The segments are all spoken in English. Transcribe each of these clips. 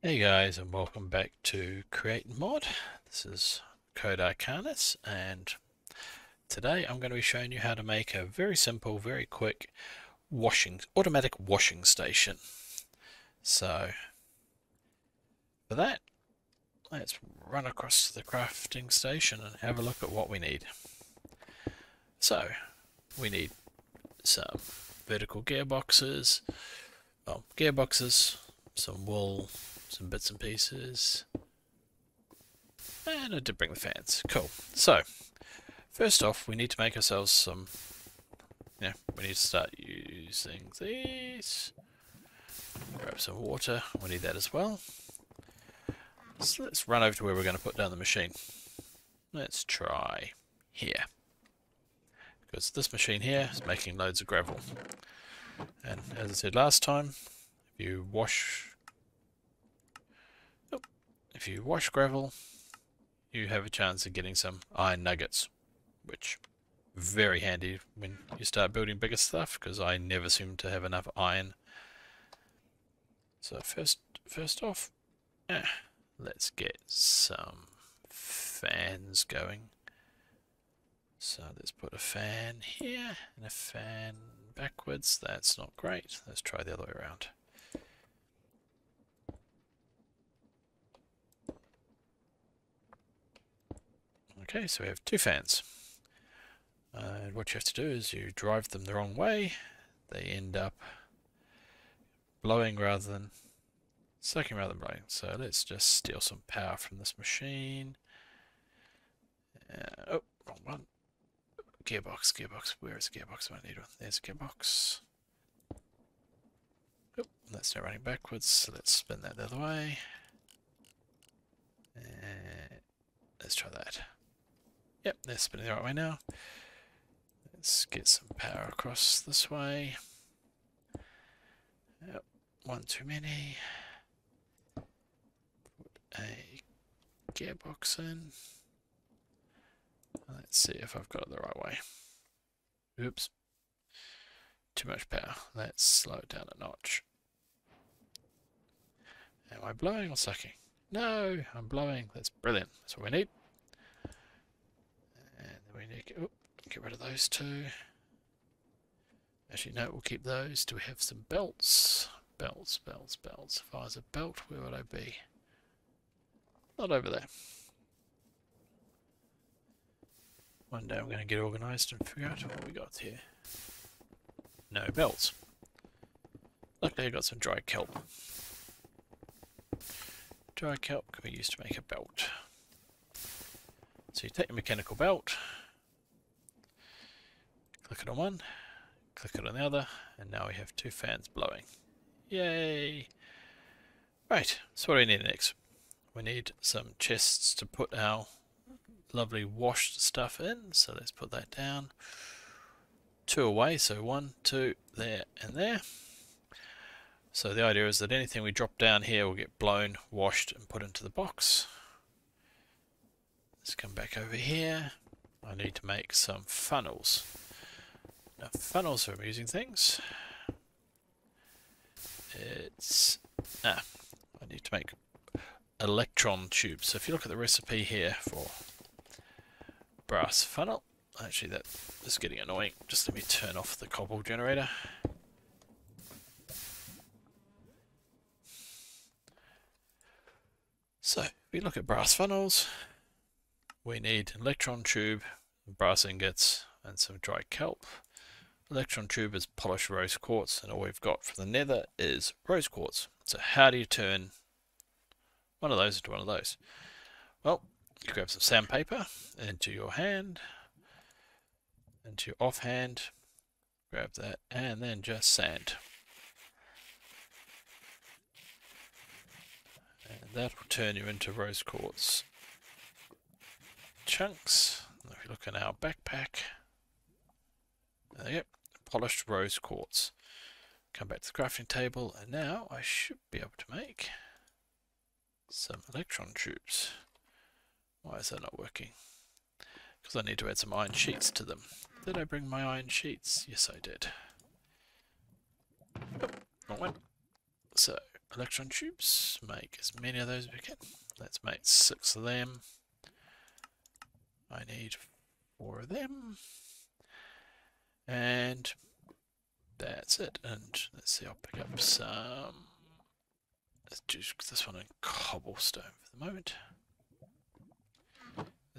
Hey guys and welcome back to Create Mod. This is Code and today I'm going to be showing you how to make a very simple, very quick washing, automatic washing station. So for that let's run across to the crafting station and have a look at what we need. So we need some vertical gearboxes, well gearboxes, some wool, some bits and pieces. And I did bring the fans. Cool. So, first off, we need to make ourselves some... Yeah, we need to start using these. Grab some water. We need that as well. So let's run over to where we're going to put down the machine. Let's try here. Because this machine here is making loads of gravel. And as I said last time, if you wash if you wash gravel, you have a chance of getting some iron nuggets, which very handy when you start building bigger stuff because I never seem to have enough iron. So first, first off, eh, let's get some fans going. So let's put a fan here and a fan backwards. That's not great. Let's try the other way around. Okay, so we have two fans. And what you have to do is you drive them the wrong way. They end up blowing rather than sucking rather than blowing. So let's just steal some power from this machine. Uh, oh, wrong one. Gearbox, gearbox. Where is the gearbox? I need one. There's a gearbox. Oh, that's now running backwards. So let's spin that the other way. And let's try that. Yep, they're spinning the right way now. Let's get some power across this way. Yep, one too many. Put a gearbox in. Let's see if I've got it the right way. Oops. Too much power. Let's slow it down a notch. Am I blowing or sucking? No, I'm blowing. That's brilliant. That's what we need oh, get rid of those two. Actually, no, we'll keep those. Do we have some belts? Belts, belts, belts. If I was a belt, where would I be? Not over there. One day I'm going to get organised and figure out what we got here. No belts. Luckily I got some dry kelp. Dry kelp can be used to make a belt. So you take your mechanical belt, Click it on one, click it on the other, and now we have two fans blowing. Yay! Right, so what do we need next? We need some chests to put our lovely washed stuff in, so let's put that down. Two away, so one, two, there, and there. So the idea is that anything we drop down here will get blown, washed, and put into the box. Let's come back over here. I need to make some funnels. Now funnels are amusing things. It's... Ah, I need to make electron tubes. So if you look at the recipe here for brass funnel, actually that is getting annoying. Just let me turn off the cobble generator. So, if we look at brass funnels, we need electron tube, brass ingots, and some dry kelp. Electron tube is polished rose quartz, and all we've got for the nether is rose quartz. So how do you turn one of those into one of those? Well, you grab some sandpaper into your hand, into your offhand, grab that, and then just sand. And that will turn you into rose quartz chunks. If you look in our backpack, go polished rose quartz. Come back to the crafting table and now I should be able to make some electron tubes. Why is that not working? Because I need to add some iron sheets to them. Did I bring my iron sheets? Yes I did. Wrong one. So, electron tubes. Make as many of those as we can. Let's make six of them. I need four of them. And that's it. And let's see, I'll pick up some. Let's do this one in cobblestone for the moment.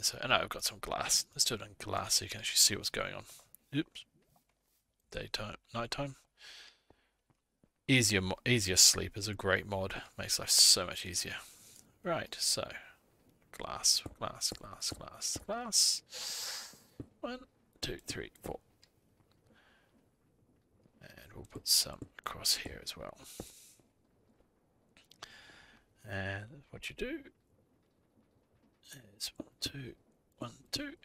So, know I've got some glass. Let's do it in glass so you can actually see what's going on. Oops. Daytime, nighttime. Easier, easier sleep is a great mod. Makes life so much easier. Right, so glass, glass, glass, glass, glass. One, two, three, four. We'll put some across here as well. And what you do is one, two, one, two.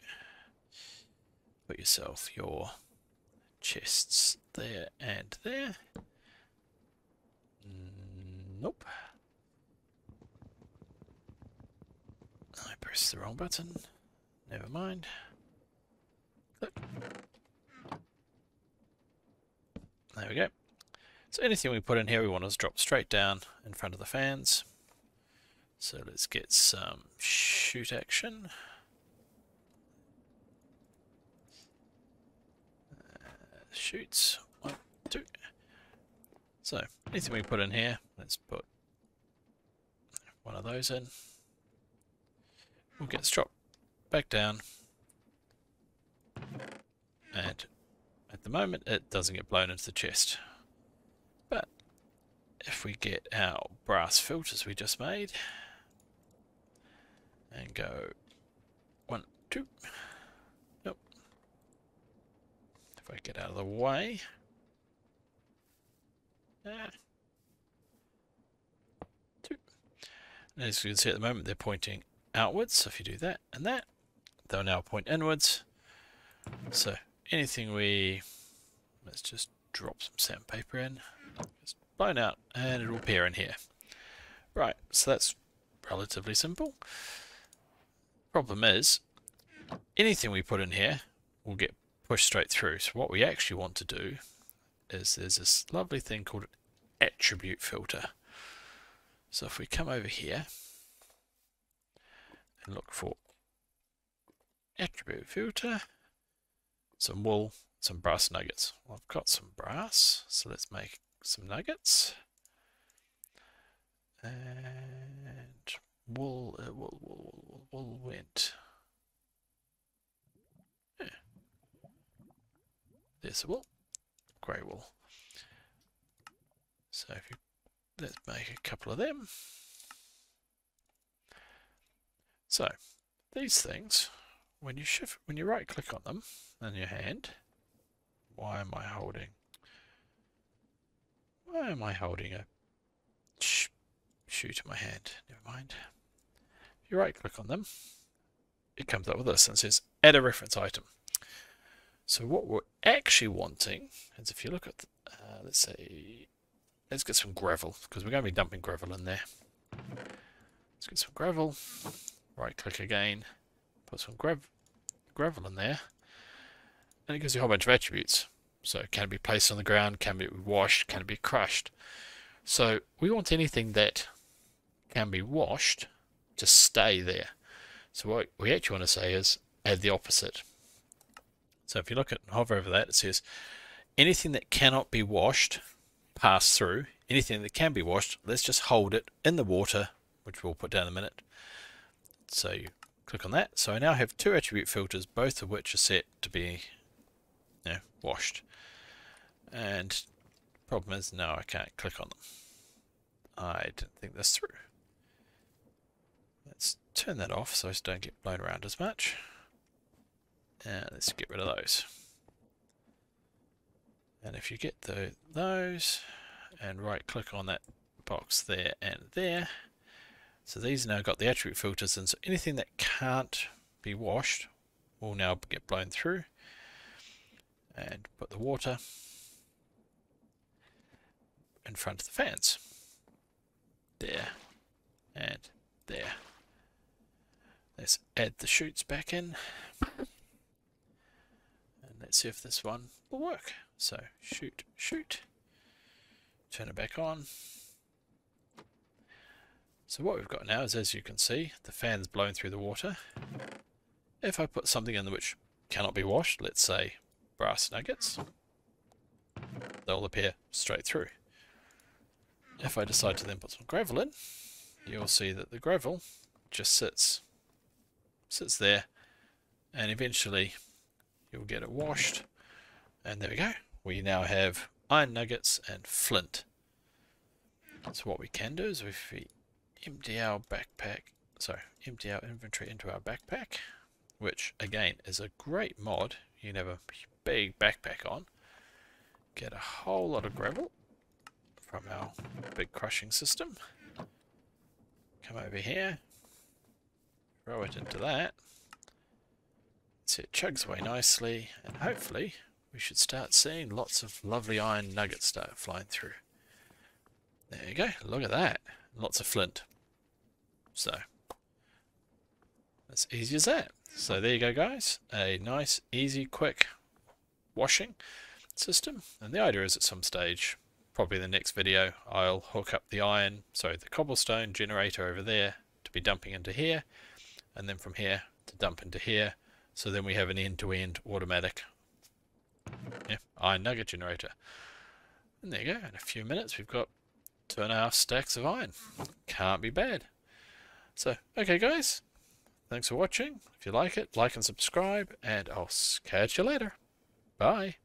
Put yourself your chests there and there. Nope. I pressed the wrong button. Never mind. Click. There we go. So anything we put in here we want to drop straight down in front of the fans. So let's get some chute action. Uh, chutes. One, two. So anything we put in here, let's put one of those in. We'll get dropped back down. And the moment it doesn't get blown into the chest. But if we get our brass filters we just made, and go one, two. Nope. If I get out of the way. Ah. Two. And as you can see at the moment, they're pointing outwards. So if you do that and that, they'll now point inwards. So anything we, let's just drop some sandpaper in. It's blown out and it'll appear in here. Right, so that's relatively simple. Problem is, anything we put in here will get pushed straight through. So what we actually want to do is there's this lovely thing called attribute filter. So if we come over here and look for attribute filter, some wool, some brass nuggets. Well, I've got some brass, so let's make some nuggets. And wool, uh, wool, wool, wool, wool went. Yeah. There's the wool, grey wool. So if you let's make a couple of them. So these things, when you shift, when you right click on them in your hand, why am I holding? Why am I holding a chute in my hand? Never mind. If you right click on them, it comes up with this and says add a reference item. So what we're actually wanting is if you look at, uh, let's say, let's get some gravel because we're going to be dumping gravel in there. Let's get some gravel, right click again, put some grav gravel in there, and it gives you a whole bunch of attributes. So can it be placed on the ground, can it be washed, can it be crushed. So we want anything that can be washed to stay there. So what we actually want to say is add the opposite. So if you look at hover over that, it says anything that cannot be washed, pass through. Anything that can be washed, let's just hold it in the water, which we'll put down in a minute. So you click on that. So I now have two attribute filters, both of which are set to be you know, washed. And problem is now I can't click on them. I didn't think this through. Let's turn that off so I don't get blown around as much. And let's get rid of those. And if you get the, those and right click on that box there and there, so these now got the attribute filters and so anything that can't be washed will now get blown through. And put the water in front of the fans. There and there. Let's add the chutes back in. And let's see if this one will work. So chute, chute. Turn it back on. So what we've got now is, as you can see, the fan's blowing through the water. If I put something in which cannot be washed, let's say brass nuggets, they'll appear straight through. If I decide to then put some gravel in, you'll see that the gravel just sits sits there and eventually you'll get it washed and there we go we now have iron nuggets and flint so what we can do is if we empty our backpack sorry empty our inventory into our backpack which again is a great mod you can have a big backpack on get a whole lot of gravel from our big crushing system come over here throw it into that. See, it chugs away nicely, and hopefully we should start seeing lots of lovely iron nuggets start flying through. There you go, look at that. Lots of flint. So, as easy as that. So there you go guys, a nice, easy, quick washing system. And the idea is at some stage, probably the next video, I'll hook up the iron, sorry, the cobblestone generator over there to be dumping into here and then from here to dump into here. So then we have an end-to-end -end automatic yeah, iron nugget generator. And there you go, in a few minutes we've got two and a half stacks of iron. Can't be bad. So, okay guys, thanks for watching. If you like it, like and subscribe, and I'll catch you later. Bye.